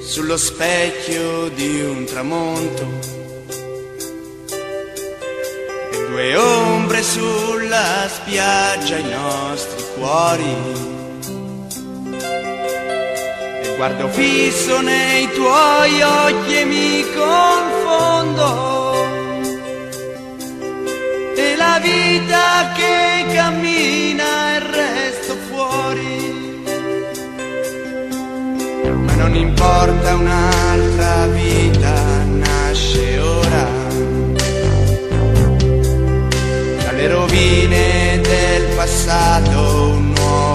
sullo specchio di un tramonto. E due ombre sulla spiaggia i nostri cuori. E guardo fisso nei tuoi occhi e mi confondo. E la vita che cammina ma non importa un'altra vita nasce ora. Dalle rovine del passato